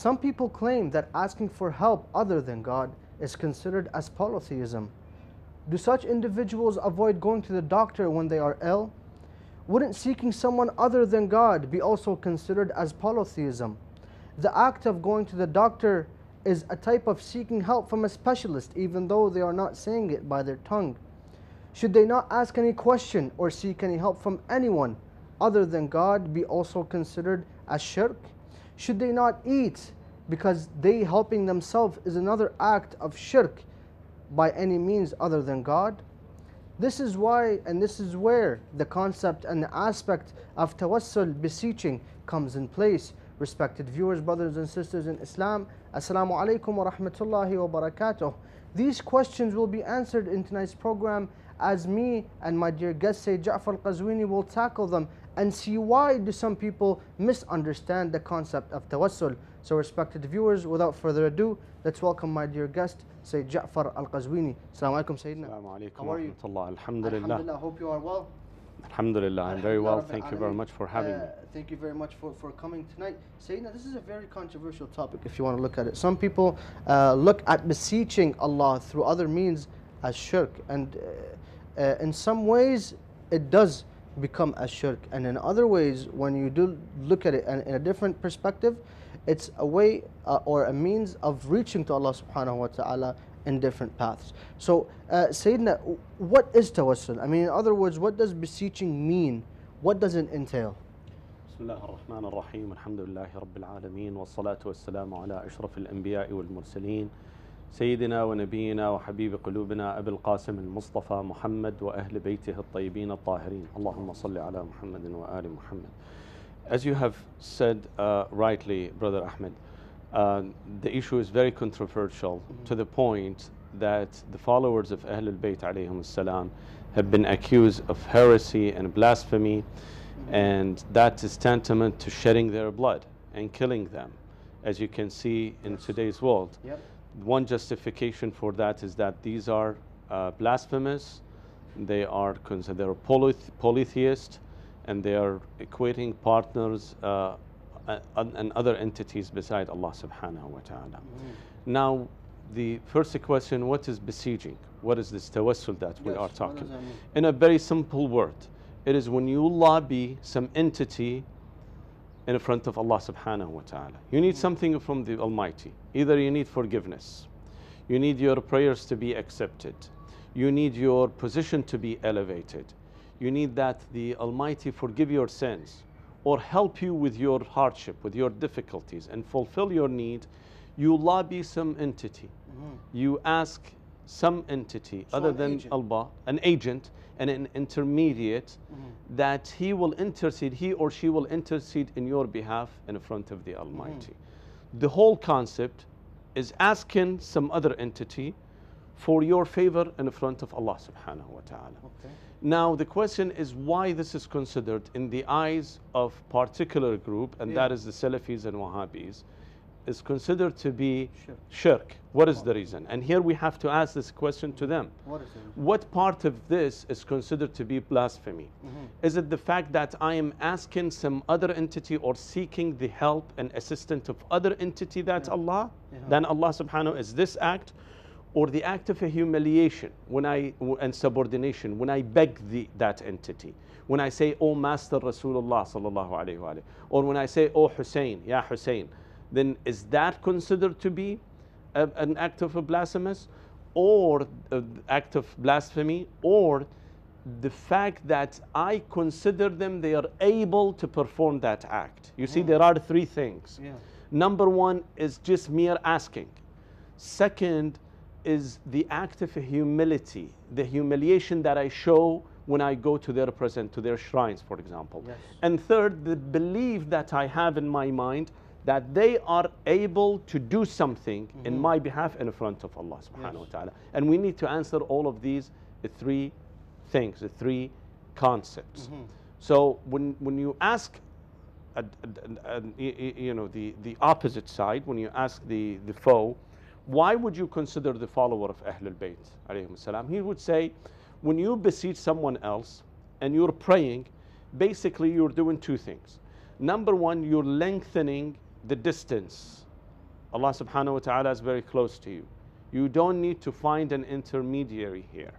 Some people claim that asking for help other than God is considered as polytheism. Do such individuals avoid going to the doctor when they are ill? Wouldn't seeking someone other than God be also considered as polytheism? The act of going to the doctor is a type of seeking help from a specialist, even though they are not saying it by their tongue. Should they not ask any question or seek any help from anyone other than God be also considered as shirk? Should they not eat because they helping themselves is another act of shirk by any means other than God? This is why and this is where the concept and the aspect of tawassul beseeching comes in place. Respected viewers, brothers and sisters in Islam, Assalamu alaikum wa rahmatullahi wa barakatuh. These questions will be answered in tonight's program as me and my dear guest Sayyid Ja'far Qazwini will tackle them and see why do some people misunderstand the concept of tawassul. So respected viewers, without further ado, let's welcome my dear guest Sayyid Ja'far Al-Qazwini. Assalamu alaikum Sayyidina. Assalamu alaikum How wa are you? Alhamdulillah. Alhamdulillah, hope you are well. Alhamdulillah. I'm very well. Thank you very much for Alameen. having Uh, me. Thank you very much for, for coming tonight. Sayyidina, this is a very controversial topic if you want to look at it. Some people uh, look at beseeching Allah through other means as shirk. And uh, uh, in some ways, it does become as shirk. And in other ways, when you do look at it in, in a different perspective, it's a way uh, or a means of reaching to Allah subhanahu wa ta'ala in different paths. So, uh, Sayyidina, what is tawassul? I mean, in other words, what does beseeching mean? What does it entail? بسم الله الرحمن الرحيم الحمد لله رب العالمين والصلاة والسلام على أشرف الأنبياء والمرسلين سيدنا ونبينا وحبيب قلوبنا أبي القاسم المصطفى محمد وأهل بيته الطيبين الطاهرين اللهم صل على محمد وآل محمد As you have said uh, rightly, Brother Ahmed, uh, the issue is very controversial to the point that the followers of Ahlul Bayt alayhim salam have been accused of heresy and blasphemy, and that is tantamount to shedding their blood and killing them, as you can see in today's world. Yep. One justification for that is that these are uh, blasphemous, they are considered polyth- polytheist, and they are equating partners uh, and other entities beside Allah subhanahu wa ta'ala. Now, the first question what is besieging? What is this tawassul that we are talking? does that mean? In a very simple word, it is when you lobby some entity in front of Allah subhanahu wa ta'ala. You need something from the Almighty. Either you need forgiveness, you need your prayers to be accepted, you need your position to be elevated, you need that the Almighty forgive your sins or help you with your hardship, with your difficulties, and fulfill your need. You lobby some entity. Mm-hmm. You ask some entity So other than agent. Allah, an agent and an intermediate, mm-hmm. that he will intercede, he or she will intercede in your behalf in front of the Almighty. Mm-hmm. The whole concept is asking some other entity for your favor in front of Allah subhanahu wa ta'ala. Okay. Now the question is why this is considered in the eyes of particular group, and Yeah. that is the Salafis and Wahhabis, is considered to be Shirk. shirk. What is oh. the reason? And here we have to ask this question to them. What is it? What part of this is considered to be blasphemy? Mm-hmm. Is it the fact that I am asking some other entity or seeking the help and assistance of other entity that's Allah? Yeah. Then Allah subhanahu is this act or the act of a humiliation when I and subordination when I beg the, that entity. When I say, Oh Master Rasulullah sallallahu alayhi wa or when I say, Oh Hussein, Ya Hussein, then is that considered to be a- an act of a blasphemous or an act of blasphemy or the fact that I consider them they are able to perform that act. You see, there are three things. Yeah. Number one is just mere asking. Second is the act of humility, the humiliation that I show when I go to their present, to their shrines, for example. Yes. And third, the belief that I have in my mind that they are able to do something in mm-hmm. my behalf in front of Allah subhanahu wa ta'ala. And we need to answer all of these three things, the three concepts. Mm-hmm. So when, when you ask a, a- a- a- y- y- you know the, the opposite side when you ask the, the foe why would you consider the follower of Ahlul Bayt salam? He would say when you beseech someone else and you're praying basically you're doing two things. Number one you're lengthening the distance Allah subhanahu wa ta'ala is very close to you. You don't need to find an intermediary here.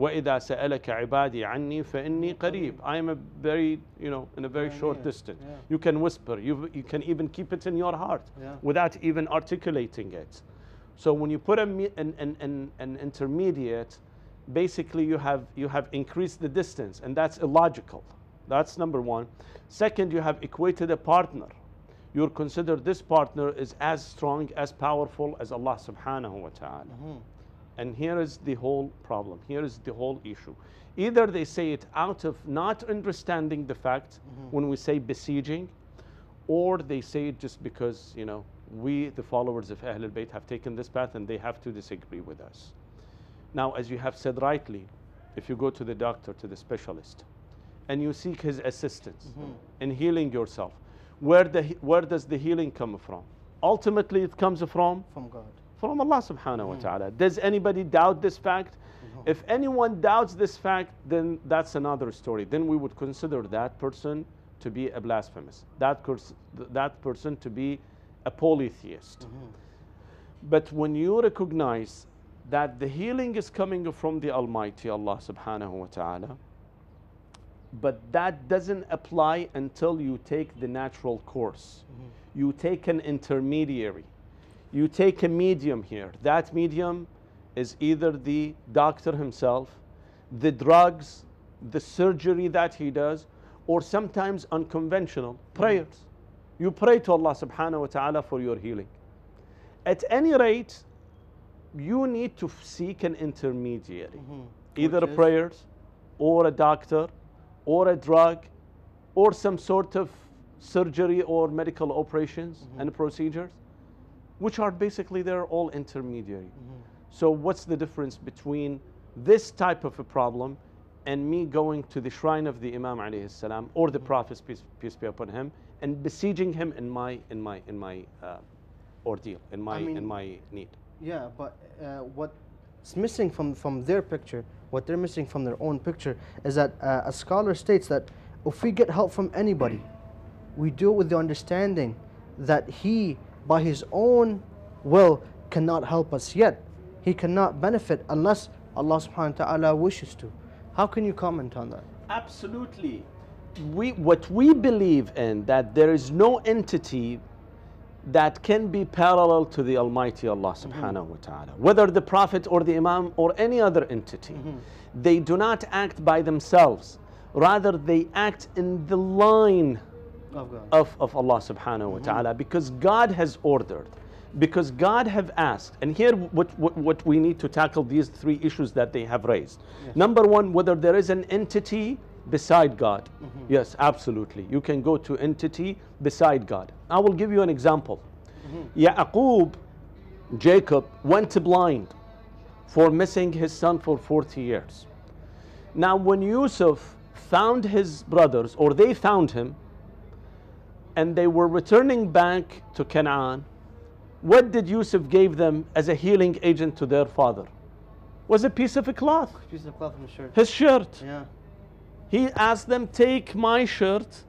وَإِذَا سَأَلَكَ عِبَادِي عَنِّي فَإِنِّي قَرِيب I am a very, you know, in a very Yeah, short yeah, distance. yeah. You can whisper. You, you can even keep it in your heart Yeah. without even articulating it. So when you put a, me- an, an, an, an intermediate, basically you have, you have increased the distance, and that's illogical. That's number one. Second, you have equated a partner. You'll consider this partner is as strong, as powerful as Allah subhanahu wa ta'ala. Mhm. And here is the whole problem. Here is the whole issue. Either they say it out of not understanding the fact when we say besieging, or they say it just because, you know, we, the followers of Ahlul Bayt, have taken this path and they have to disagree with us. Now, as you have said rightly, if you go to the doctor, to the specialist, and you seek his assistance in healing yourself, where, the, where does the healing come from? Ultimately, it comes from From God. from Allah subhanahu wa hmm. ta'ala. Does anybody doubt this fact? If anyone doubts this fact, then that's another story. Then we would consider that person to be a blasphemous, that, that person to be a polytheist. Mm-hmm. But when you recognize that the healing is coming from the Almighty Allah subhanahu wa ta'ala, but that doesn't apply until you take the natural course. Mm-hmm. You take an intermediary. You take a medium here. That medium is either the doctor himself, the drugs, the surgery that he does, or sometimes unconventional mm-hmm. prayers. You pray to Allah subhanahu wa ta'ala for your healing. At any rate, you need to seek an intermediary, mm-hmm. either Which is? prayers, or a doctor, or a drug, or some sort of surgery or medical operations and procedures, which are basically they're all intermediary. So what's the difference between this type of a problem and me going to the shrine of the Imam alayhi salam or the Prophet peace, peace be upon him and besieging him in my in my in my uh, ordeal in my in mean- my need. Yeah, but uh, what's missing from, from their picture, what they're missing from their own picture, is that uh, a scholar states that if we get help from anybody, we do it with the understanding that he, by his own will, cannot help us yet. He cannot benefit unless Allah subhanahu wa ta'ala wishes to. How can you comment on that? Absolutely. We, what we believe in that there is no entity that can be parallel to the Almighty Allah mm-hmm. subhanahu wa ta'ala. Whether the Prophet or the Imam or any other entity. Mm-hmm. They do not act by themselves. Rather, they act in the line Of God. of, of Allah subhanahu wa mm-hmm. ta'ala because God has ordered, because God have asked. And here what, what, what we need to tackle these three issues that they have raised. Number one, whether there is an entity beside God. Mm-hmm. Yes, absolutely. You can go to entity beside God. I will give you an example. Mm-hmm. Yaqub, Jacob, went blind for missing his son for 40 years. Now, when Yusuf found his brothers, or they found him, and they were returning back to Canaan, what did Yusuf give them as a healing agent to their father? Was a piece of a cloth, Piece of cloth the shirt. his shirt. Yeah. He asked them, Take my shirt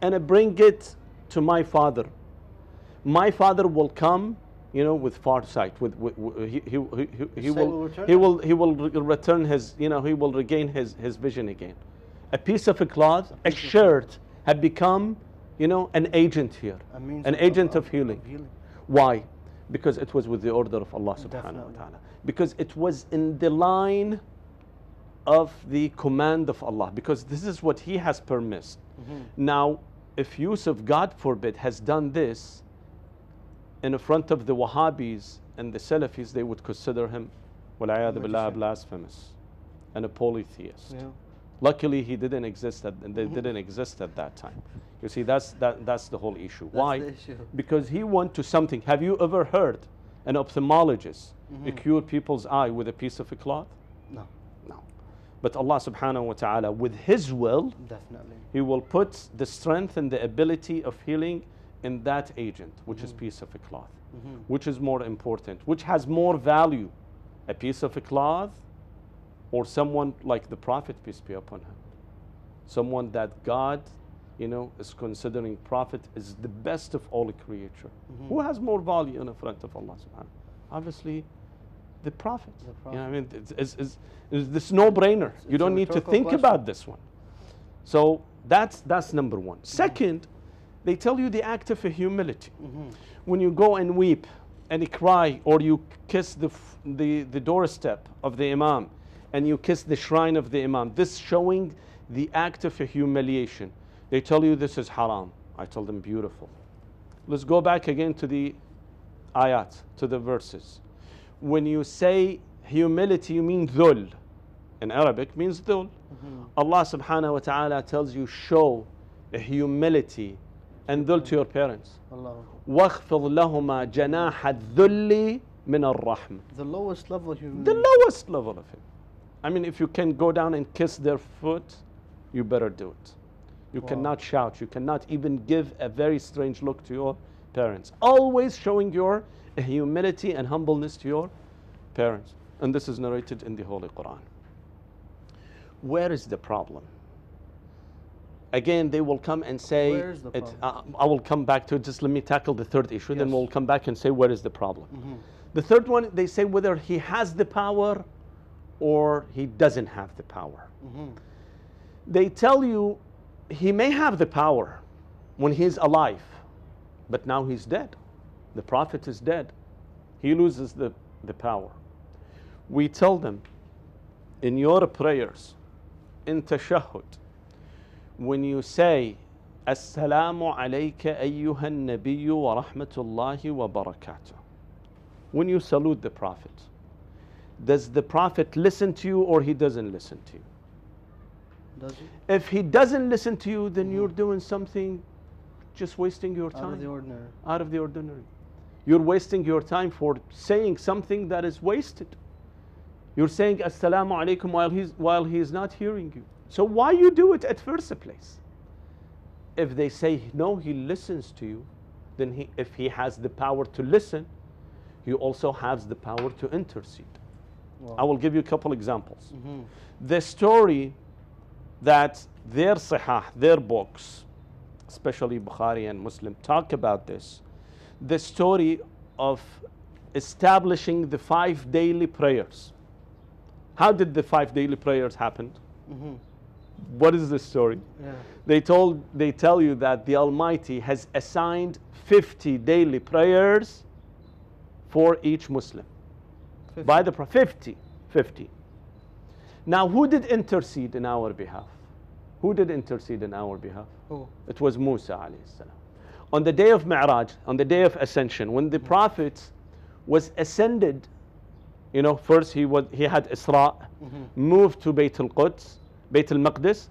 and bring it to my father. My father will come, you know, with farsight. With, with, with- he, he, he, he, will, will he will he will re- return his, you know, he will regain his, his vision again. A piece of a cloth, a shirt had become, you know, an agent here, A an of- agent of- of healing. of healing. Why? Because it was with the order of Allah subhanahu Definitely. wa ta'ala. Because it was in the line of the command of Allah because this is what He has permitted. Mm -hmm. Now, if Yusuf, God forbid, has done this in front of the Wahhabis and the Salafis, they would consider him billah, blasphemous and a polytheist. Yeah. Luckily, he didn't exist at, and they didn't exist at that time. You see, that's, that, that's the whole issue. That's Why? Issue. Because he went to something. Have you ever heard an ophthalmologist mm -hmm. cure people's eye with a piece of a cloth? No. But Allah subhanahu wa ta'ala, with His will, definitely. He will put the strength and the ability of healing in that agent, which Mm-hmm. is piece of a cloth. Which is more important? Which has more value? A piece of a cloth or someone like the Prophet, peace be upon him? Someone that God you know, is considering Prophet is the best of all creature. Mhm. Who has more value in the front of Allah subhanahu? Obviously, the Prophet. The You know, Prophet. I mean, it's, it's, it's, it's this no-brainer. You don't need to think question. about this one. So that's that's number one. Second, they tell you the act of humility. Mhm. When you go and weep and you cry, or you kiss the, f- the, the doorstep of the Imam and you kiss the shrine of the Imam, this showing the act of humiliation. They tell you this is haram. I tell them beautiful. Let's go back again to the ayat, to the verses When you say humility, you mean dhul. In Arabic means dhul. Mhm. Allah subhanahu wa ta'ala tells you show a humility and dhul to your parents. Allah. واخفض لهما جناح الذل من الرحمة The lowest level of human. the lowest level of it I mean if you can go down and kiss their foot you better do it you Wow. cannot shout you cannot even give a very strange look to your parents always showing your humility and humbleness to your parents and this is narrated in the Holy Quran where is the problem again they will come and say Where is the it- problem? uh, I will come back to it just let me tackle the third issue then we'll come back and say where is the problem Mhm. the third one, they say whether he has the power or he doesn't have the power. Mhm. They tell you he may have the power when he's alive, but now he's dead. The Prophet is dead. He loses the, the power. We tell them in your prayers, in tashahhud, when you say, Assalamu alayka ayyuha nabiyyu wa rahmatullahi wa barakatuh when you salute the Prophet, does the Prophet listen to you or he doesn't listen to you? Does he? If he doesn't listen to you, then you're doing something just wasting your Out of the time ordinary. out of the ordinary. You're wasting your time for saying something that is wasted. You're saying Assalamu alaikum while he's while he's not hearing you. So why you do it at first place? If they say no, he listens to you, then he if he has the power to listen, he also has the power to intercede. Wow. I will give you a couple examples Mhm. the story that their sahih, their books, especially Bukhari and Muslim, talk about this. The story of establishing the five daily prayers. How did the five daily prayers happen? Mhm. What is the story? Yeah. They told they tell you that the Almighty has assigned 50 daily prayers for each Muslim by the Prophet. 50. 50. Now, who did intercede in our behalf? Who did intercede in our behalf? Who? It was Musa alayhi salam. On the day of Mi'raj, on the day of ascension, when the Prophet was ascended, you know, first he was he had Isra, Mhm. moved to Bayt al-Quds, Bayt al-Maqdis.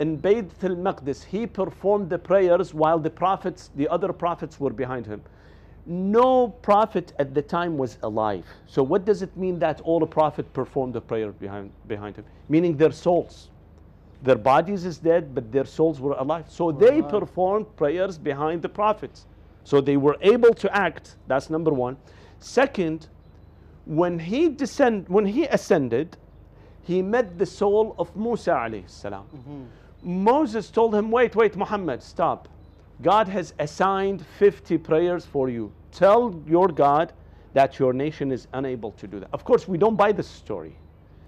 In Bayt al-Maqdis, he performed the prayers while the prophets, the other prophets were behind him. No prophet at the time was alive. So what does it mean that all the prophet performed the prayer behind, behind him? Meaning their souls. Their bodies is dead, but their souls were alive. So they alive. performed prayers behind the prophets. So they were able to act. That's number one. Second, when he descend, when he ascended, he met the soul of Musa alayhi salam. Mhm. Moses told him, Wait, wait, Muhammad, stop. God has assigned 50 prayers for you. Tell your God that your nation is unable to do that. Of course, we don't buy this story,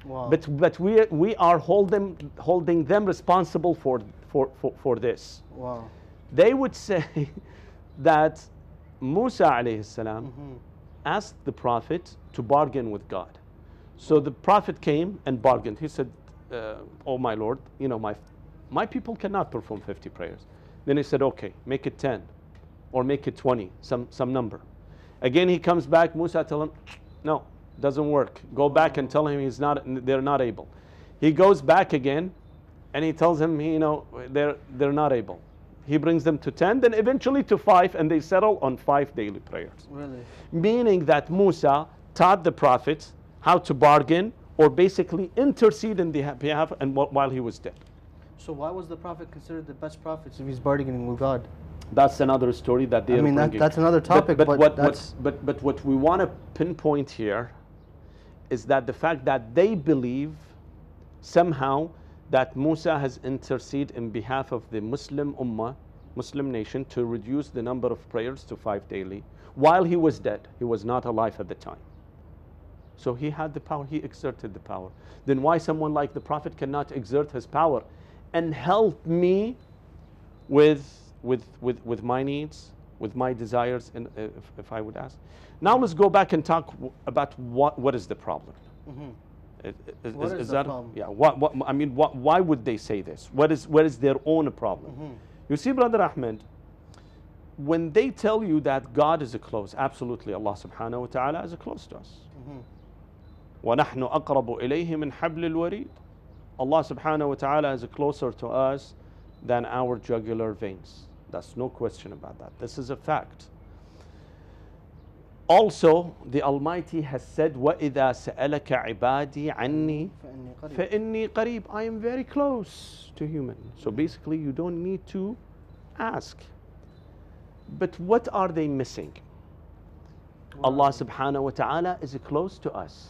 Wow. but, but we, we are holding, holding them responsible for, for, for, for this. wow. They would say that Musa alayhi salam Mhm. asked the prophet to bargain with God. So the prophet came and bargained. He said, uh, "Oh my Lord, you know my my people cannot perform 50 prayers." Then he said, "Okay, make it 10, or make it 20, some some number." Again, he comes back. Musa tell him, "No, doesn't work. Go back and tell him he's not. They're not able." He goes back again, and he tells him, you know, they're they're not able. He brings them to 10, then eventually to 5, and they settle on 5 daily prayers Really? meaning that Musa taught the prophets how to bargain or basically intercede in the behalf and while he was dead. So why was the prophet considered the best prophet if he's bargaining with God? That's another story that they I mean, that, that's another topic, but, but, what, that's what, but, but what we want to pinpoint here is that the fact that they believe somehow that Musa has interceded in behalf of the Muslim Ummah, Muslim nation, to reduce the number of prayers to five daily while he was dead. He was not alive at the time. So he had the power, he exerted the power. Then why someone like the Prophet cannot exert his power and help me with, with, with, with my needs, with my desires, and, uh, if, if I would ask? Now let's go back and talk w- about what, what is the problem. Mhm. Is, is- What is- is is the that problem? yeah? What, what I mean, what, why would they say this? What is what is their own problem? Mhm. You see, brother Ahmed, when they tell you that God is a close, absolutely, Allah Subhanahu wa Taala is a close to us. Mhm. وَنَحْنُ أَقْرَبُ إِلَيْهِ مِنْ حَبْلِ الْوَرِيدِ Allah subhanahu wa ta'ala is closer to us than our jugular veins. That's no question about that. This is a fact. Also, the Almighty has said, وَإِذَا سَأَلَكَ عِبَادِي عَنِّي فإني قريب. فإني قريب I am very close to human. So basically, you don't need to ask. But what are they missing? Allah subhanahu wa ta'ala is close to us.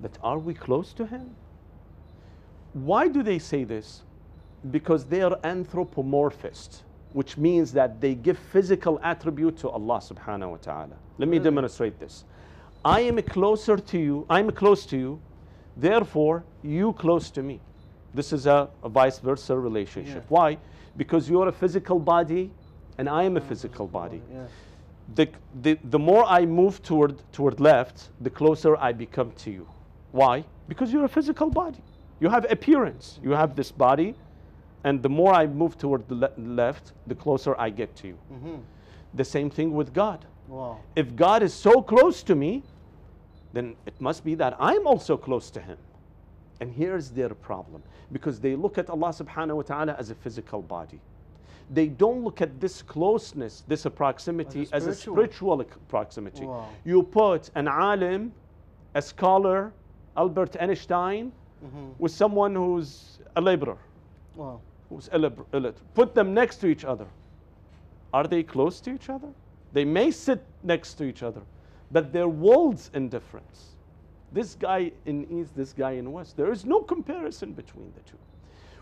But are we close to Him? Why do they say this? Because they are anthropomorphists, which means that they give physical attribute to Allah subhanahu wa ta'ala. Let me demonstrate this. I am closer to you, I'm close to you, therefore you close to me. This is a, a vice versa relationship. Yeah. Why? Because you're a physical body and I am a physical body the, the, the more I move toward, toward left, the closer I become to you. Why? Because you're a physical body. You have appearance. You have this body, and the more I move toward the le- left, the closer I get to you. Mhm. The same thing with God. Wow. If God is so close to me, then it must be that I'm also close to Him. And here's their problem because they look at Allah subhanahu wa ta'ala as a physical body. They don't look at this closeness, this proximity, as a spiritual. spiritual proximity. Wow. You put an alim, a scholar, Albert Einstein, Mhm. with someone who's a laborer, Wow. Who's illiterate. Put them next to each other. Are they close to each other? They may sit next to each other, but their worlds in difference. This guy in east, this guy in west. There is no comparison between the two.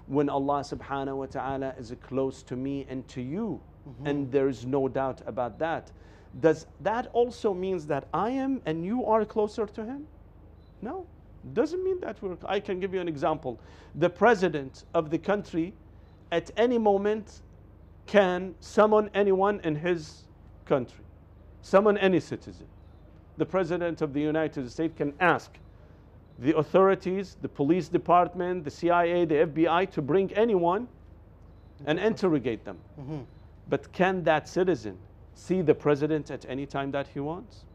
When Allah subhanahu wa ta'ala is close to me and to you, mm-hmm. and there is no doubt about that, does that also means that I am and you are closer to him? No, doesn't mean that we're. I can give you an example. The president of the country, at any moment, can summon anyone in his country, summon any citizen. The president of the United States can ask the authorities, the police department, the CIA, the FBI to bring anyone and interrogate them. Mhm. But can that citizen see the president at any time that he wants?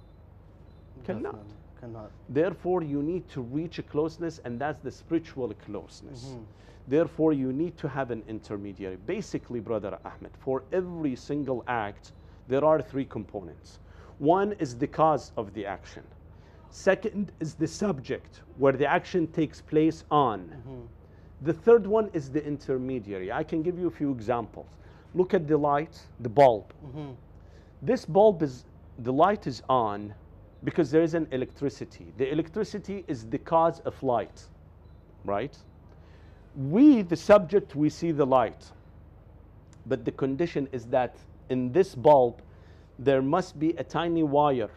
Cannot. Cannot. Therefore, you need to reach a closeness, and that's the spiritual closeness. Mhm. Therefore, you need to have an intermediary. Basically, Brother Ahmed, for every single act, there are three components. One is the cause of the action, second is the subject, where the action takes place on. Mhm. The third one is the intermediary. I can give you a few examples. Look at the light, the bulb. Mhm. This bulb is, the light is on because there is an electricity. The electricity is the cause of light, right? We, the subject, we see the light. But the condition is that in this bulb, there must be a tiny wire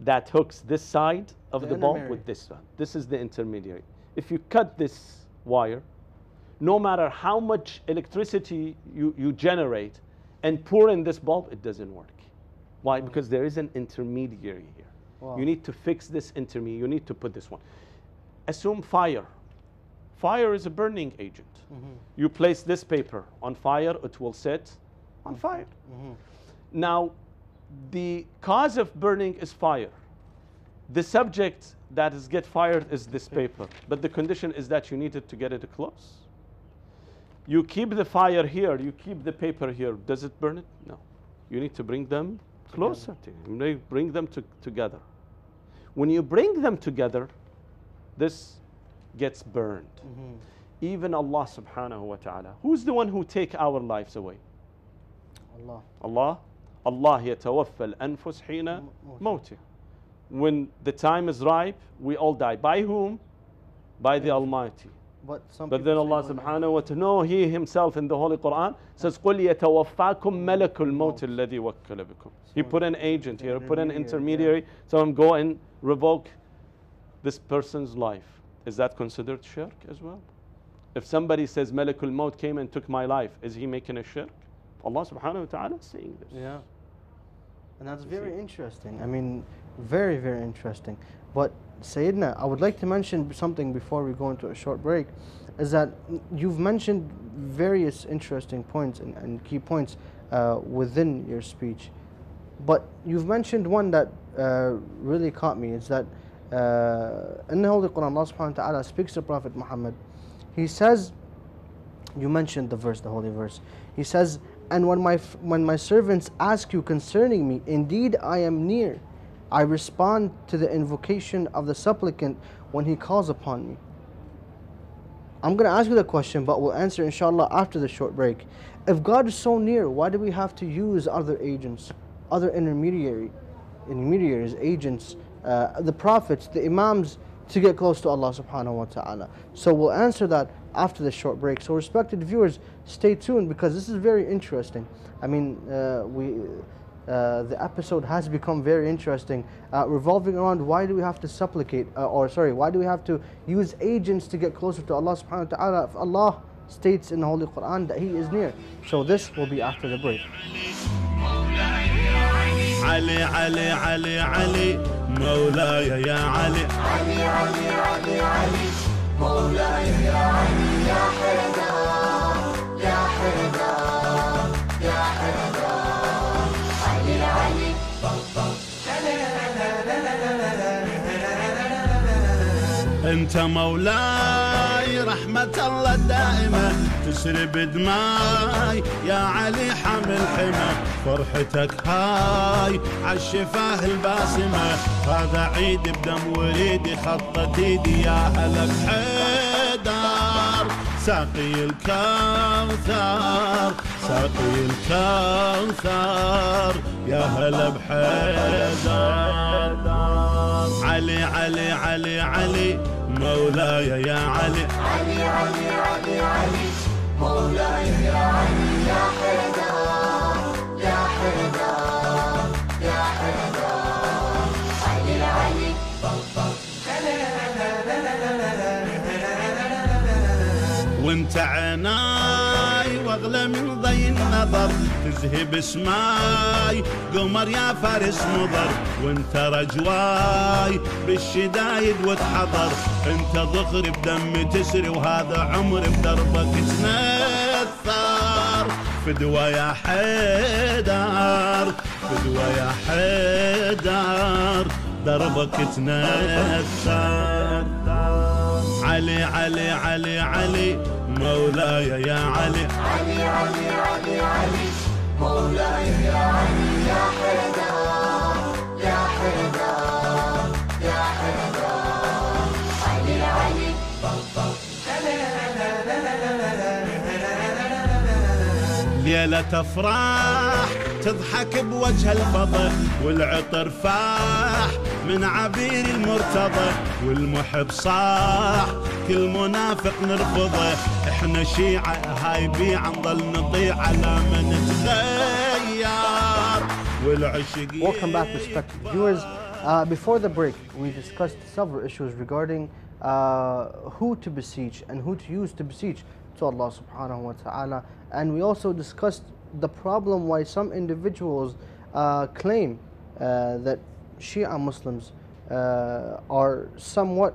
that hooks this side of The the, bulb with this one. This is the intermediary. If you cut this wire, no matter how much electricity you, you generate and pour in this bulb, it doesn't work. Why? Mm. Because there is an intermediary. Wow. You need to fix this intermediary. You need to put this one. Assume fire. Fire is a burning agent. Mhm. You place this paper on fire, it will set on fire. Mhm. Now, the cause of burning is fire. The subject that is get fired is this paper, but the condition is that you needed to get it close. You keep the fire here, you keep the paper here. Does it burn it? No. You need to bring them closer to Him. They bring them to, together. When you bring them together, this gets burned. Mm -hmm. Even Allah subhanahu wa ta'ala. Who's the one who take our lives away? Allah. Allah. Allah yatawaffa al-anfus hina mawtih. When the time is ripe, we all die. By whom? By the Almighty. But some But then people say Allah no, no. subhanahu wa ta'ala, no, He Himself in the Holy Quran says, قُلْ يَتَوَفَّاكُم مَلَكُ الْمَوْتِ الَّذِي وَكَّلَ بِكُم. He put an agent here, put an intermediary, intermediary, so him go and revoke this person's life. Is that considered shirk as well? If somebody says Malakul Maut came and took my life, is he making a shirk? Allah subhanahu wa ta'ala is saying this. Yeah. And that's You very see. interesting. I mean, very, very interesting. But Sayyidina, I would like to mention something before we go into a short break, is that you've mentioned various interesting points and, and key points uh, within your speech. But you've mentioned one that uh, really caught me, is that uh, in the Holy Quran, Allah subhanahu wa ta'ala speaks to Prophet Muhammad. He says, you mentioned the verse, the holy verse. He says, "And when my when my servants ask you concerning me, indeed I am near. I respond to the invocation of the supplicant when he calls upon me." I'm going to ask you the question, but we'll answer inshallah after the short break. If God is so near, why do we have to use other agents, other intermediary, intermediaries, agents, uh, the prophets, the imams, to get close to Allah subhanahu wa ta'ala? So we'll answer that after the short break. So respected viewers, stay tuned because this is very interesting. I mean, uh, we. Uh, the episode has become very interesting, uh, revolving around why do we have to supplicate, uh, or sorry, why do we have to use agents to get closer to Allah subhanahu wa ta'ala if Allah states in the Holy Quran that He is near. So this will be after the break. علي علي علي علي مولاي يا علي انت مولاي رحمة الله الدائمة تسري بدماي يا علي حمل حمى. فرحتك هاي عالشفاه الباسمة. هذا عيد بدم وريدي خطت ايدي يا هلا بحيدر ساقي الكوثر ساقي الكوثر يا هلا بحيدر مولاي يا علي. علي علي علي علي. مولاي يا علي يا حيدر يا حيدر يا حيدر. علي علي. وانت وامتعناه واغلى من ضي النظر. تذهب سماي قمر يا فارس مضر. وانت رجواي بالشدايد وتحضر. انت ضخر بدم تسري وهذا عمر بدربك تنثر. فدوى يا حيدر فدوى يا حيدر. دربك تنثر. علي علي علي علي. مولاي يا علي. علي علي علي علي. مولاي يا علي يا حيدر. ليلة افراح تضحك بوجه الفضل والعطر فاح من عبير المرتضى والمحب صاح كل منافق نرفضه إحنا شيعة هاي بيعة نضل نطيع على من تغير والعشق Welcome back, respected viewers. Uh, before the break, we discussed several issues regarding uh, who to beseech and who to use to beseech to Allah subhanahu wa ta'ala. And we also discussed the problem why some individuals uh, claim uh, that Shia Muslims uh, are somewhat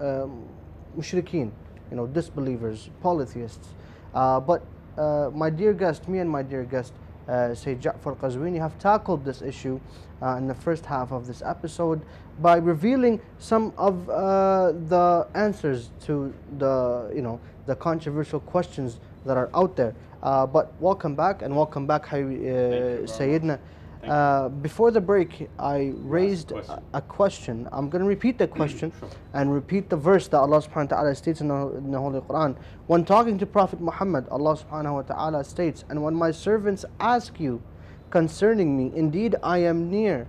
um, mushrikeen, you know, disbelievers, polytheists. Uh, but uh, my dear guest, me and my dear guest, uh, Sayyid Ja'far Qazwini, have tackled this issue uh, in the first half of this episode by revealing some of the answers to the, you know, the controversial questions that are out there. Uh, but welcome back and welcome back, uh, Sayyidina. Uh, before the break, I raised a, question. a question. I'm going to repeat the question Sure. and repeat the verse that Allah subhanahu wa ta'ala states in the, in the Holy Quran. When talking to Prophet Muhammad, Allah subhanahu wa ta'ala states, And when my servants ask you concerning me, indeed I am near.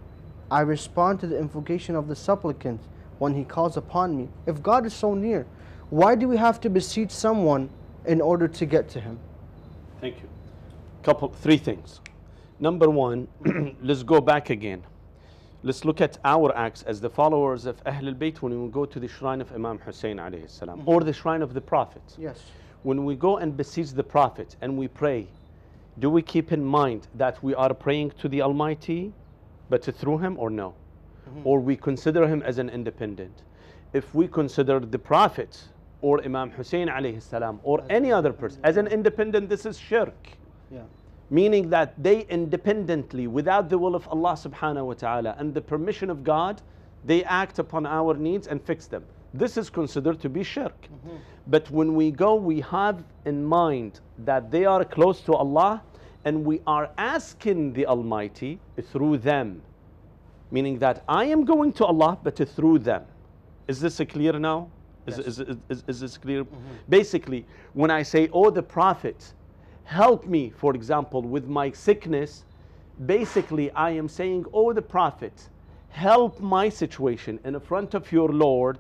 I respond to the invocation of the supplicant when he calls upon me. If God is so near, Why do we have to beseech someone in order to get to him? Thank you. Couple, three things. Number one, let's go back again. Let's look at our acts as the followers of Ahl al-Bayt when we go to the shrine of Imam Hussein alayhi salam, or the shrine of the Prophet. Yes. When we go and beseech the Prophet and we pray, do we keep in mind that we are praying to the Almighty, but through Him or no? Mm-hmm. Or we consider Him as an independent? If we consider the Prophet or Imam Hussein alayhi salam or any other person as an independent, this is shirk Yeah. meaning that they independently, without the will of Allah subhanahu wa ta'ala and the permission of God, they act upon our needs and fix them. This is considered to be shirk. Mm-hmm. But when we go, we have in mind that they are close to Allah and we are asking the Almighty through them. Meaning that I am going to Allah, but through them. Is this clear now? Is, Yes. is, is, is, is this clear? Mm-hmm. Basically, when I say, Oh, the Prophet, help me, for example, with my sickness, basically I am saying, Oh, the Prophet, help my situation in front of your Lord,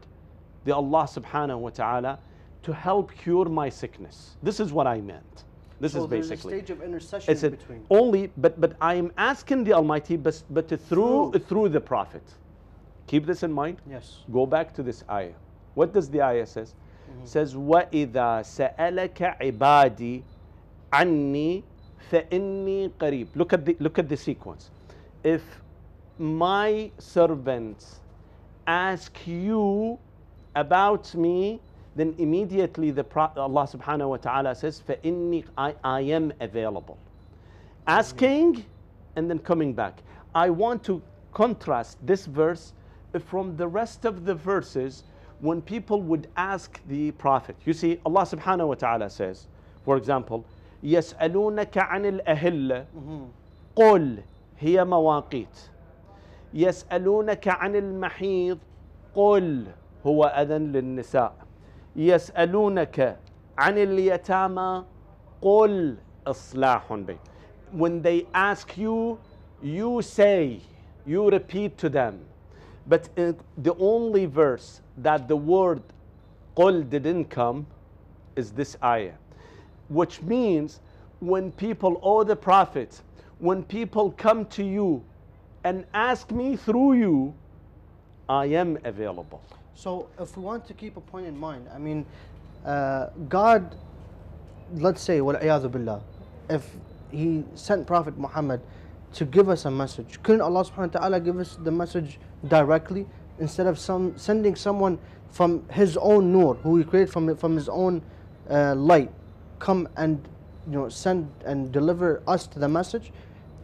the Allah subhanahu wa ta'ala, to help cure my sickness. This is what I meant. This so is basically. a stage of intercession It's between. only, but but I am asking the Almighty, but but through Through. through the Prophet. Keep this in mind. Yes. Go back to this ayah. What does the ayah says? Says وَإِذَا سَأَلَكَ عِبَادِي عَنِّي فَإِنِّي قَرِيب. Look at the look at the sequence. If my servants ask you about me, then immediately the Pro- Allah subhanahu wa ta'ala says, فَإِنِّي I, I am available. Asking and then coming back. I want to contrast this verse from the rest of the verses when people would ask the Prophet. You see, Allah subhanahu wa ta'ala says, for example, يَسْأَلُونَكَ عَنِ الْأَهِلَّةِ قُلْ هِيَ مواقيت يسألونك عن المحيض قل هو أذن للنساء يسألونك عن اليتامى قل إصلاح بين When they ask you, you say, you repeat to them. But uh, the only verse that the word قل didn't come is this ayah, which means when people, or the prophets, when people come to you and ask me through you, I am available. So if we want to keep a point in mind, I mean, uh, God, let's say, billah, if He sent Prophet Muhammad to give us a message, couldn't Allah subhanahu wa ta'ala give us the message directly? Instead of some sending someone from His own nur, who He created from, from His own uh, light, come and you know send and deliver us to the message?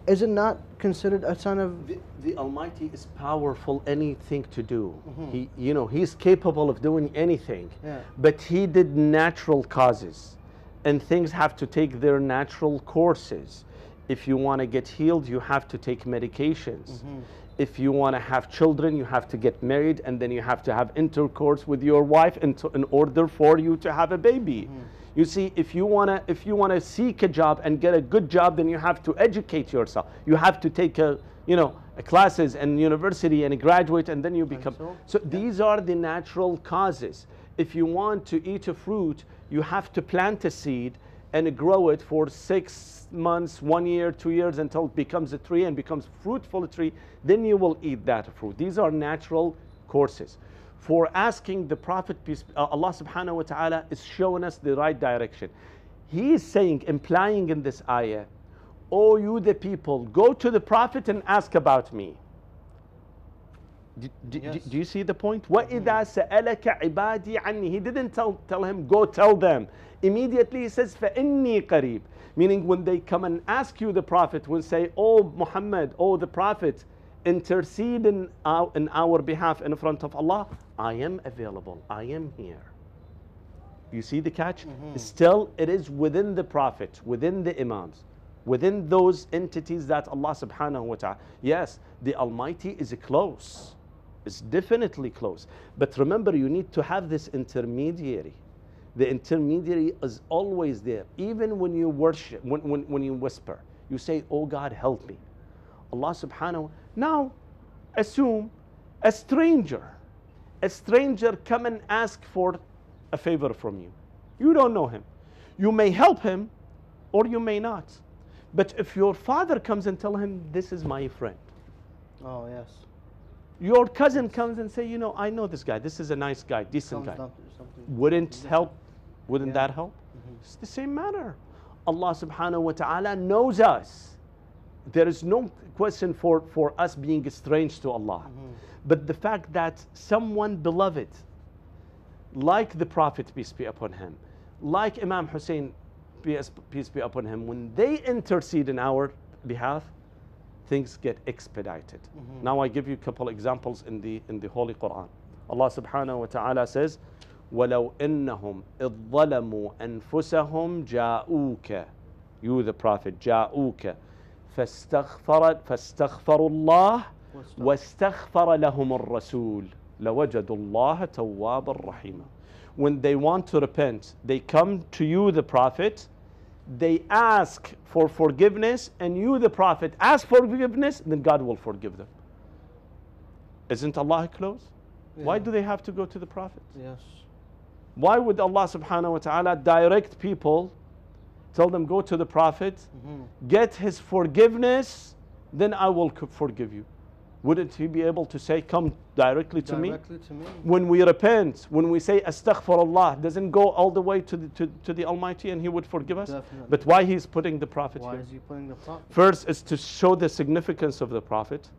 Is it not considered a sign of The, the Almighty is powerful, anything to do. He, you know, He's capable of doing anything. Yeah. But He did natural causes, and things have to take their natural courses. If you want to get healed, you have to take medications. If you want to have children, you have to get married, and then you have to have intercourse with your wife in, in order for you to have a baby. Mm-hmm. You see, if you wanna if you wanna seek a job and get a good job, then you have to educate yourself. You have to take a you know a classes and university and graduate, and then you become. so? So these are the natural causes. If you want to eat a fruit, you have to plant a seed and grow it for six months, one year, two years until it becomes a tree and becomes fruitful tree. Then you will eat that fruit. These are natural courses. For asking the Prophet, peace, uh, Allah subhanahu wa ta'ala is showing us the right direction. He is saying, implying in this ayah, O you the people, go to the Prophet and ask about me. Do, do- do- Yes. do you see the point? وَإِذَا سَأَلَكَ عِبَادِي عَنِّي He didn't tell, tell him, go tell them. Immediately he says, فَإِنِّي قَرِيب Meaning when they come and ask you the Prophet, will say, Oh Muhammad, oh the Prophet, intercede in our, in our behalf in front of Allah. I am available. I am here. You see the catch? Still, it is within the Prophet, within the Imams, within those entities that Allah subhanahu wa ta'ala. Yes, the Almighty is close. It's definitely close. But remember, you need to have this intermediary. The intermediary is always there. Even when you worship, when, when, when you whisper, you say, Oh God, help me. Allah subhanahu wa Now, assume a stranger, a stranger come and ask for a favor from you. You don't know him. You may help him or you may not. But if your father comes and tell him, this is my friend, Oh, yes. Your cousin comes and say, you know, I know this guy. This is a nice guy, decent guy. Wouldn't help? Wouldn't Yeah. that help? It's the same manner. Allah subhanahu wa ta'ala knows us. There is no question for, for us being strange to Allah. But the fact that someone beloved, like the Prophet, peace be upon him, like Imam Hussein, peace be upon him, when they intercede in our behalf, things get expedited. Now I give you a couple examples in the in the Holy Quran. Allah subhanahu wa ta'ala says, وَلَوْ إِنَّهُمْ إِذ ظَلَمُوا أَنفُسَهُمْ جَاءُوكَ You the Prophet, جاءوك فاستغفر فاستغفروا الله واستغفر لهم الرسول لوجدوا الله توابا رحيما When they want to repent, they come to you, the Prophet, they ask for forgiveness, and you, the Prophet, ask for forgiveness, then God will forgive them. Isn't Allah close? Why do they have to go to the Prophet? Yes. Why would Allah subhanahu wa ta'ala direct people, tell them go to the Prophet, Mm-hmm. get his forgiveness, then I will forgive you? Wouldn't he be able to say, come directly to me? To me. When we repent, when we say astaghfirullah, doesn't go all the way to the, to, to the Almighty and he would forgive us? Definitely. But why he's putting the Prophet Why here? is he putting the prophet? First is to show the significance of the Prophet.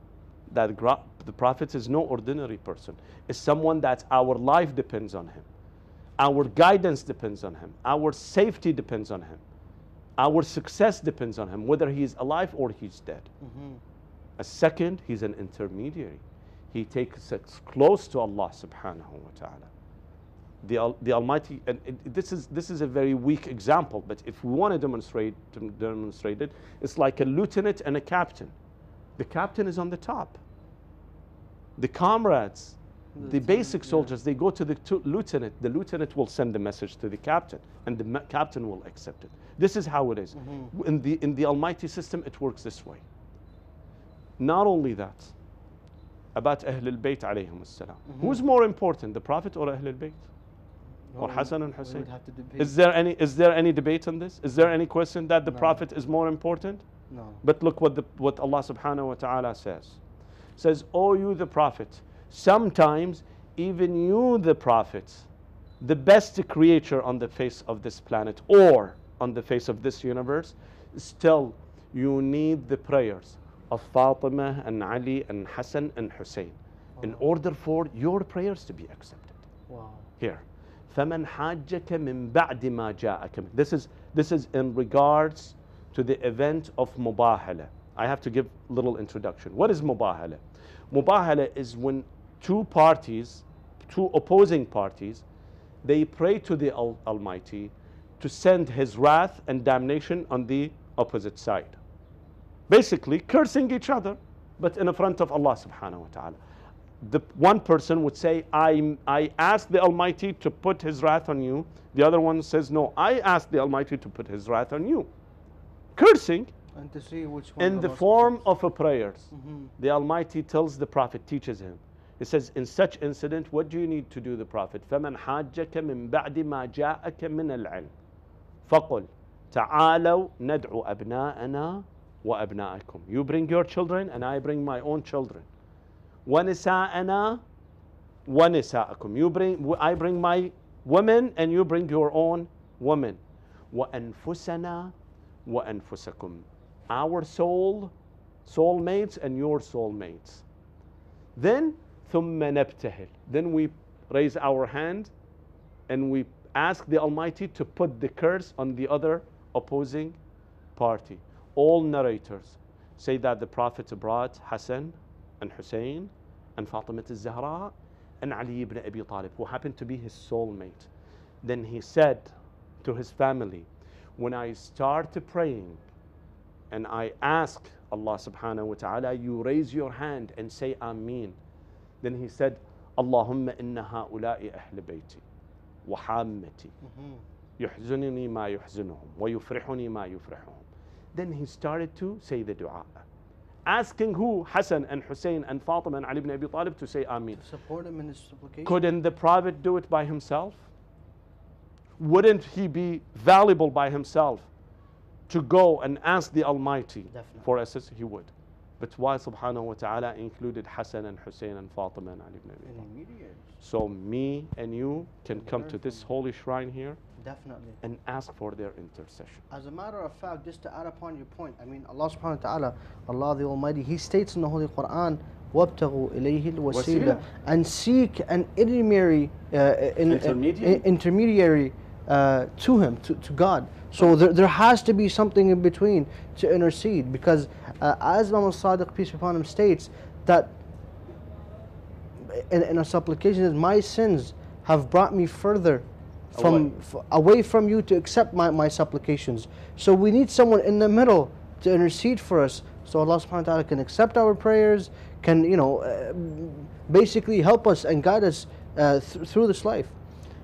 That gra- the Prophet is no ordinary person. It's someone that our life depends on him. Our guidance depends on him. Our safety depends on him. Our success depends on him, whether he is alive or he's dead. Mhm. A second, he's an intermediary. He takes us close to Allah subhanahu wa ta'ala. The, the Almighty, and it- this, is, this is a very weak example, but if we want to demonstrate, to demonstrate it, it's like a lieutenant and a captain. The captain is on the top. The comrades, the Lieutenant, basic yeah. soldiers, they go to the tu- lieutenant. The lieutenant will send the message to the captain, and the captain will accept it. This is how it is. Mm-hmm. In, the, in the Almighty system, it works this way. Not only that, about Ahlul Bayt alayhim salam. Mm-hmm. Who's more important, the Prophet or Ahlul Bayt? Or No, Hassan and Hussein? have to debate. Is there any is there any debate on this? Is there any question that the No. Prophet is more important? No. But look what the what Allah subhanahu wa ta'ala says. Says, Oh you the Prophet, sometimes even you the Prophet, the best creature on the face of this planet or on the face of this universe, still you need the prayers of Fatima and Ali and Hassan and Hussein in order for your prayers to be accepted Wow. here فمن حاجك من بعد ما جاءك this is this is in regards to the event of mubahala I have to give little introduction what is mubahala mubahala is when two parties two opposing parties they pray to the Al- Almighty to send his wrath and damnation on the opposite side basically cursing each other, but in the front of Allah subhanahu wa ta'ala. The one person would say, I, I asked the Almighty to put his wrath on you. The other one says, No, I asked the Almighty to put his wrath on you. Cursing And to see which one. in the Allah form accepts. of a prayers. Mhm. The Almighty tells the Prophet, teaches him. He says, in such incident, what do you need to do, the Prophet? فَمَنْ حَاجَّكَ مِنْ بَعْدِ مَا جَاءَكَ مِنَ الْعِلْمِ فَقُلْ تَعَالَوْا نَدْعُ أَبْنَاءَنَا وَأَبْنَاءَكُمْ You bring your children and I bring my own children. وَنِسَاءَنَا وَنِسَاءَكُمْ You bring, I bring my women and you bring your own women. وَأَنفُسَنَا وَأَنفُسَكُمْ Our soul, soulmates and your soulmates. Then ثُمَّ نَبْتَهِلْ Then we raise our hand and we ask the Almighty to put the curse on the other opposing party. All narrators say that the Prophet brought Hassan and Hussein and Fatima al-Zahra and Ali ibn Abi Talib, who happened to be his soulmate. Then he said to his family, when I start praying and I ask Allah subhanahu wa ta'ala, you raise your hand and say Ameen. Then he said, Allahumma inna ha'ula'i ahl bayti wa hammati Mhm. يحزنني ما يحزنهم ويفرحني ما يفرحهم. then he started to say the dua. Asking who? Hassan and Hussein and Fatima and Ali ibn Abi Talib to say Ameen. To support him in his supplication. Couldn't the Prophet do it by himself? wouldn't he be valuable by himself to go and ask the Almighty Definitely. for assistance? He would. But why subhanahu wa ta'ala included Hassan and Hussein and Fatima and Ali ibn Abi Talib? Intermediaries. So me and you can Can come learn to from this them. holy shrine here Definitely. and ask for their intercession. As a matter of fact, just to add upon your point, I mean, Allah subhanahu wa ta'ala, Allah the Almighty, He states in the Holy Quran, وَابْتَغُوا إِلَيْهِ الْوَسِيلَةِ Wasila. And seek an intermediary, uh, in, Intermediary? in- intermediary uh, to Him, to, to God. so there, there has to be something in between to intercede because uh, as Imam al-Sadiq, peace be upon him, states that in, in a supplication is my sins have brought me further from Away. f- away from you to accept my, my supplications. So we need someone in the middle to intercede for us. So Allah subhanahu wa ta'ala can accept our prayers, can, you know, uh, basically help us and guide us uh, th- through this life.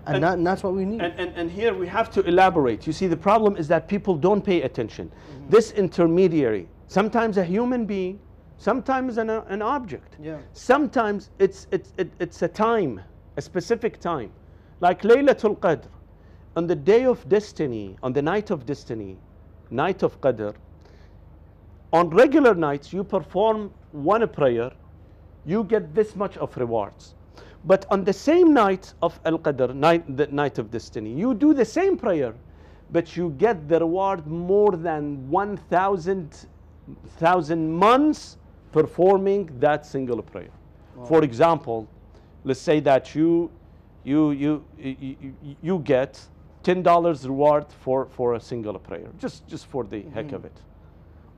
And, And- that, and that's what we need. And, and, and here we have to elaborate. You see, the problem is that people don't pay attention. Mm-hmm. This intermediary, sometimes a human being, sometimes an, uh, an object. Yeah. Sometimes it's, it's, it, it's a time, a specific time. Like Laylatul Qadr. On the day of destiny, on the night of destiny, night of Qadr, on regular nights you perform one prayer, you get this much of rewards. But on the same night of Al Qadr, night, the night of destiny, you do the same prayer, but you get the reward more than 1,000 thousand months performing that single prayer. For example, let's say that you you you you, you, get ten dollars reward for, for a single prayer, just just for the mm-hmm. heck of it.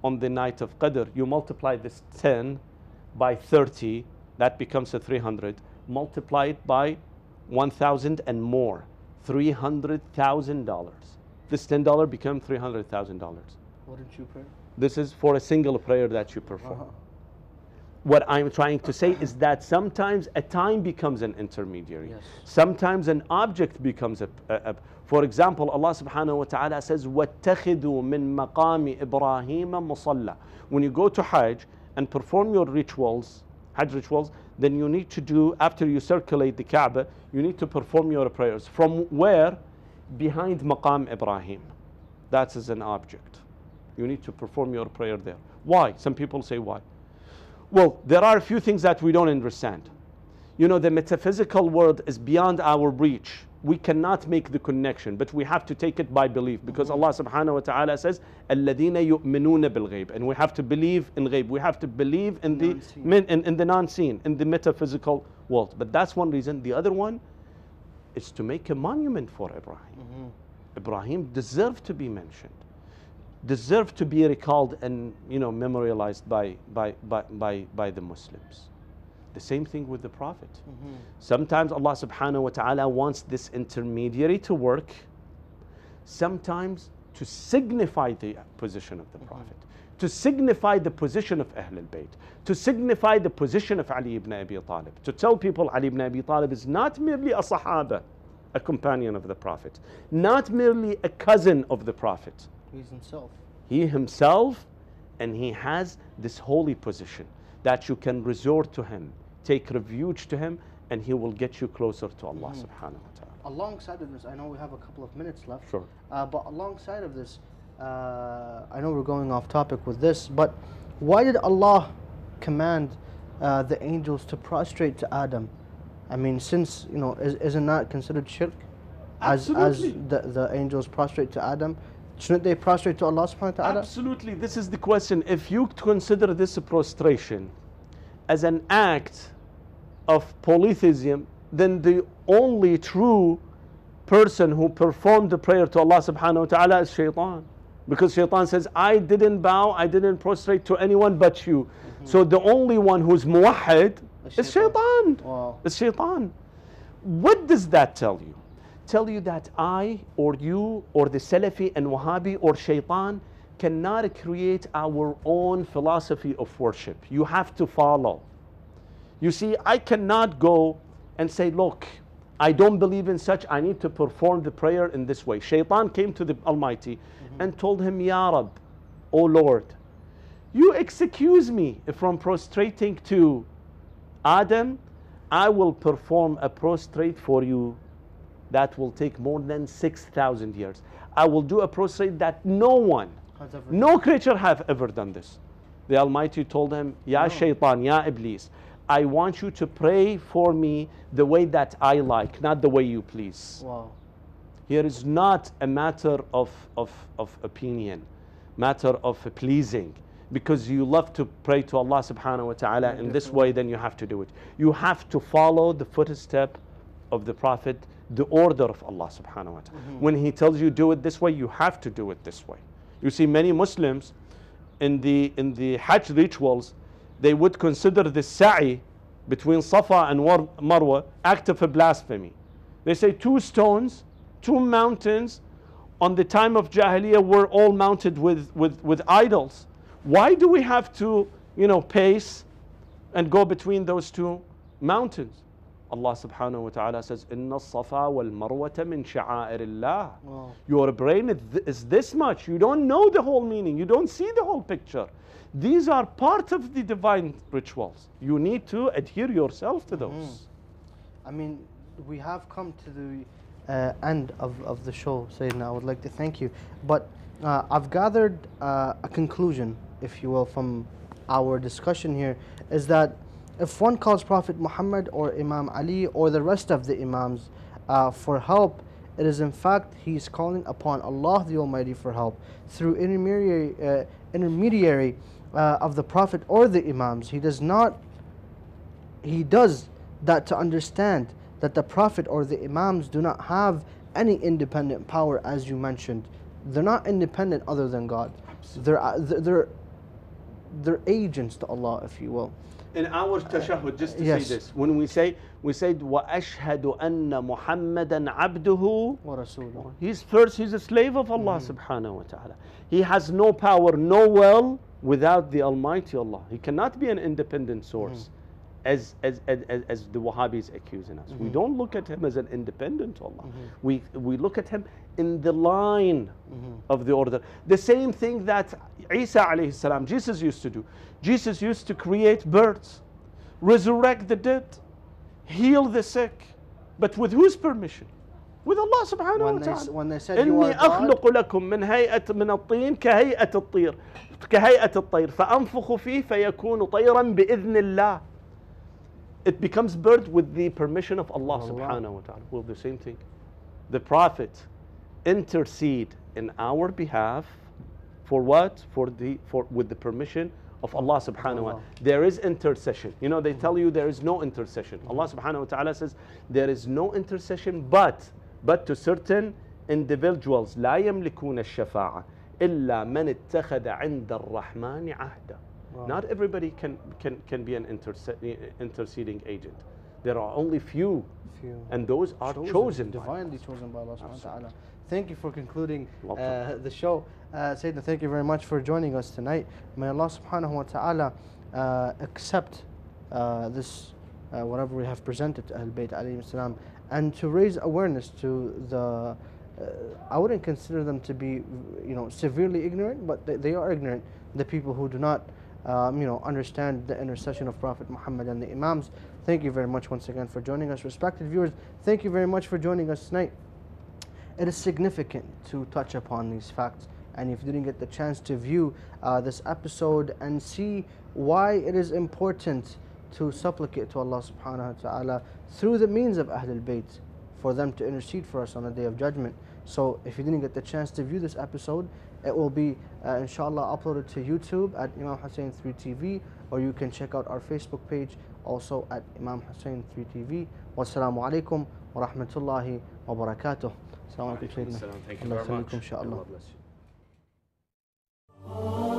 On the night of Qadr, you multiply this 10 by 30, that becomes a 300 Multiply it by 1,000 and more, $300,000. This $10 becomes $300,000. Wouldn't you pray? This is for a single prayer that you perform. Uh-huh. What I'm trying to say is that sometimes a time becomes an intermediary. Yes. Sometimes an object becomes a, a- a- For example, Allah subhanahu wa ta'ala says, وَاتَّخِذُوا مِن مَقَامِ إِبْرَاهِيمَ مُصَلَّى When you go to Hajj and perform your rituals, Hajj rituals, then you need to do, after you circulate the Kaaba, you need to perform your prayers. From where? Behind Maqam Ibrahim. That is an object. You need to perform your prayer there. Why? Some people say why. Well, there are a few things that we don't understand. You know, the metaphysical world is beyond our reach we cannot make the connection, but we have to take it by belief because mm-hmm. Allah subhanahu wa ta'ala says, Alladina yu'minuna bil ghayb. And we have to believe in ghayb. We have to believe in the, in, in the non seen, in the metaphysical world. But that's one reason. The other one is to make a monument for Ibrahim. Mm-hmm. Ibrahim deserved to be mentioned, deserved to be recalled and you know memorialized by, by, by, by, by the Muslims. The same thing with the Prophet. Mm-hmm. Sometimes Allah subhanahu wa ta'ala wants this intermediary to work, sometimes to signify the position of the mm-hmm. Prophet, to signify the position of Ahl al-Bayt, to signify the position of Ali ibn Abi Talib, to tell people Ali ibn Abi Talib is not merely a Sahaba, a companion of the Prophet, not merely a cousin of the Prophet, He's himself. he himself and he has this holy position that you can resort to him take refuge to him and he will get you closer to allah subhanahu wa ta'ala Alongside of this, I know we have a couple of minutes left. Sure. Uh, but alongside of this, uh, I know we're going off topic with this, but why did Allah command uh, the angels to prostrate to Adam? I mean, since you know, is, isn't that considered shirk? As as the, the angels prostrate to Adam, shouldn't they prostrate to Allah subhanahu wa ta'ala? absolutely this is the question if you consider this prostration as an act of polytheism then the only true person who performed the prayer to Allah subhanahu wa ta'ala is shaitan. Because shaitan says, I didn't bow, I didn't prostrate to anyone but you. Mm-hmm. So the only one who's muwahid Is is shaitan. Wow. It's shaitan. What does that tell you? Tell you that I or you or the Salafi and Wahhabi or shaitan cannot create our own philosophy of worship. You have to follow. You see, I cannot go and say, look, I don't believe in such, I need to perform the prayer in this way. Shaitan came to the Almighty mm-hmm. and told him, Ya Rab, O Lord, you excuse me from prostrating to Adam, I will perform a prostrate for you that will take more than 6,000 years. I will do a prostrate that no one, no creature have ever done this. The Almighty told him, Ya shaitan, Ya Iblis, I want you to pray for me the way that I like, not the way you please. Wow. Here is not a matter of, of, of opinion, matter of pleasing. Because you love to pray to Allah subhanahu wa ta'ala in this way, then you have to do it. You have to follow the footstep of the Prophet, the order of Allah subhanahu wa ta'ala. Mm-hmm. When He tells you do it this way, you have to do it this way. You see, many Muslims in the in the Hajj rituals, they would consider the sa'i between Safa and Marwa act of a blasphemy. They say two stones, two mountains on the time of Jahiliyyah were all mounted with, with, with idols. Why do we have to, you know, pace and go between those two mountains? Allah subhanahu wa ta'ala says, Inna safa wal marwata min sha'airillah. Wow. Your brain is, th- is this much. You don't know the whole meaning. You don't see the whole picture. These are part of the divine rituals. You need to adhere yourself to those. I mean, we have come to the uh, end of, of the show, Sayyidina. I would like to thank you. But uh, I've gathered uh, a conclusion, if you will, from our discussion here is that if one calls Prophet Muhammad or Imam Ali or the rest of the Imams uh, for help, it is in fact he is calling upon Allah the Almighty for help through intermediary, uh, intermediary uh, of the Prophet or the Imams. He does not he does that to understand that the Prophet or the Imams do not have any independent power, as you mentioned. They're not independent other than God. They're, uh, they're, they're, they're agents to Allah, if you will In our tashahhud, just to yes. say this, when we say, we said, وَأَشْهَدُ أَنَّ مُحَمَّدًا عَبْدُهُ وَرَسُولُهُ. He's first, he's a slave of Allah subhanahu wa ta'ala. He has no power, no will without the Almighty Allah. He cannot be an independent source. As, as, as, as- as the Wahhabis accusing us. We don't look at him as an independent to Allah. We, we look at him in the line of the order. The same thing that Isa alayhi salam, Jesus used to do. Jesus used to create birds, resurrect the dead, heal the sick. But with whose permission? With Allah subhanahu When wa they, ta'ala. s- when they said you إني are God, أخلق لكم من هيئة من الطين كهيئة الطير كهيئة الطير فأنفخ فيه فيكون طيرا بإذن الله It becomes bird with the permission of Allah Allah. subhanahu wa ta'ala. Well, the same thing. The Prophet intercede in our behalf for what? For the for with the permission of Allah subhanahu wa Allah. ta'ala. There is intercession. You know, they tell you there is no intercession. Allah subhanahu wa ta'ala says there is no intercession but but to certain individuals لا يملكون الشفاعة إلا من اتخذ عند الرحمن عهدا. Wow. Not everybody can, can, can be an interceding agent. There are only few, few and those are chosen, by divinely Allah. chosen by Allah subhanahu wa ta'ala. Thank you for concluding uh, the show. Uh, Sayyidina, thank you very much for joining us tonight. May Allah subhanahu wa ta'ala uh, accept uh, this, uh, whatever we have presented to Ahl Bayt alayhi salam, and to raise awareness to the, uh, I wouldn't consider them to be, you know, severely ignorant, but they, they are ignorant, the people who do not um, you know, understand the intercession of Prophet Muhammad and the Imams. Thank you very much once again for joining us. Respected viewers, thank you very much for joining us tonight. It is significant to touch upon these facts. And if you didn't get the chance to view uh, this episode and see why it is important to supplicate to Allah subhanahu wa ta'ala through the means of Ahlul Bayt for them to intercede for us on the day of judgment. So if you didn't get the chance to view this episode, it will be, uh, inshallah, uploaded to YouTube at Imam Hussein 3TV, or you can check out our Facebook page also at Imam Hussein 3TV. Wassalamu alaikum wa rahmatullahi wa barakatuh. Assalamu alaikum, Thank you very much.